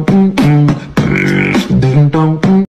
mm -hmm.